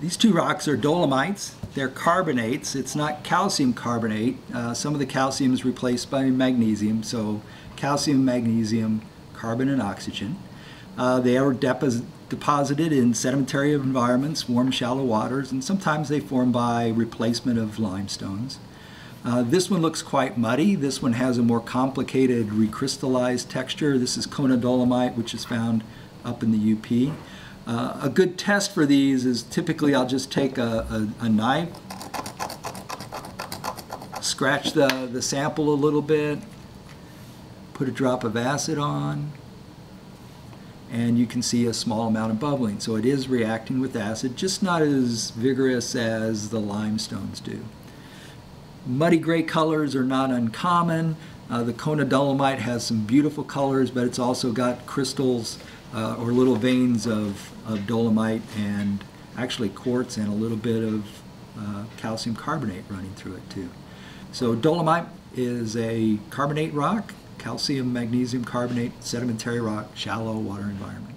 These two rocks are dolomites. They're carbonates. It's not calcium carbonate. Uh, some of the calcium is replaced by magnesium, so calcium, magnesium, carbon, and oxygen. Uh, they are depos- deposited in sedimentary environments, warm, shallow waters, and sometimes they form by replacement of limestones. Uh, this one looks quite muddy. This one has a more complicated recrystallized texture. This is Kona dolomite, which is found up in the UP. Uh, a good test for these is typically I'll just take a, a, a knife, scratch the, the sample a little bit, put a drop of acid on, and you can see a small amount of bubbling. So it is reacting with acid, just not as vigorous as the limestones do. Muddy gray colors are not uncommon. Uh, the Kona dolomite has some beautiful colors, but it's also got crystals uh, or little veins of, of dolomite and actually quartz and a little bit of uh, calcium carbonate running through it too. So dolomite is a carbonate rock, calcium magnesium carbonate sedimentary rock, shallow water environment.